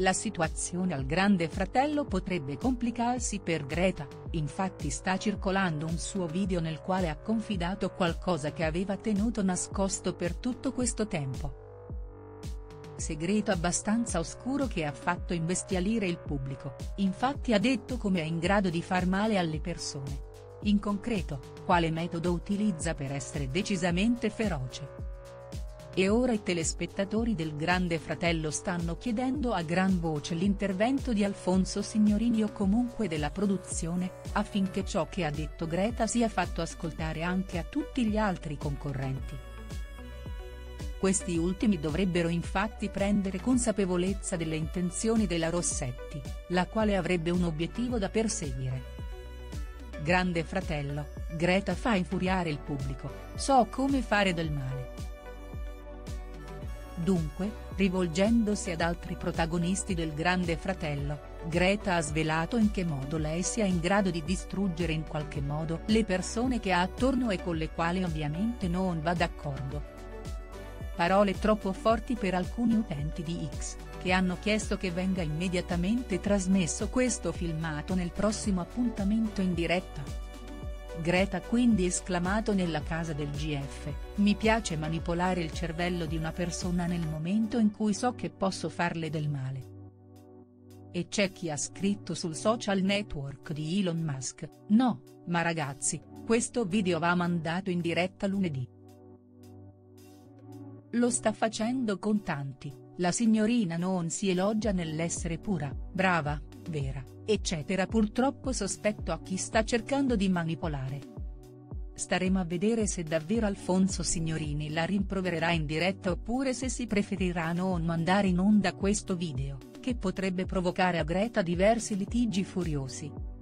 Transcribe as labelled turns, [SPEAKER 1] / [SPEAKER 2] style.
[SPEAKER 1] La situazione al Grande Fratello potrebbe complicarsi per Greta, infatti sta circolando un suo video nel quale ha confidato qualcosa che aveva tenuto nascosto per tutto questo tempo. Segreto abbastanza oscuro che ha fatto imbestialire il pubblico, infatti ha detto come è in grado di far male alle persone. In concreto, quale metodo utilizza per essere decisamente feroce. E ora i telespettatori del Grande Fratello stanno chiedendo a gran voce l'intervento di Alfonso Signorini o comunque della produzione, affinché ciò che ha detto Greta sia fatto ascoltare anche a tutti gli altri concorrenti. Questi ultimi dovrebbero infatti prendere consapevolezza delle intenzioni della Rossetti, la quale avrebbe un obiettivo da perseguire. Grande fratello, Greta fa infuriare il pubblico, so come fare del male. Dunque, rivolgendosi ad altri protagonisti del Grande Fratello, Greta ha svelato in che modo lei sia in grado di distruggere in qualche modo le persone che ha attorno e con le quali ovviamente non va d'accordo. Parole troppo forti per alcuni utenti di X, che hanno chiesto che venga immediatamente trasmesso questo filmato nel prossimo appuntamento in diretta. Greta quindi esclamato nella casa del GF, mi piace manipolare il cervello di una persona nel momento in cui so che posso farle del male. E c'è chi ha scritto sul social network di Elon Musk, no, ma ragazzi, questo video va mandato in diretta lunedì. Lo sta facendo con tanti, la signorina non si elogia nell'essere pura, brava, vera, eccetera purtroppo sospetto a chi sta cercando di manipolare. Staremo a vedere se davvero Alfonso Signorini la rimprovererà in diretta oppure se si preferirà non mandare in onda questo video, che potrebbe provocare a Greta diversi litigi furiosi.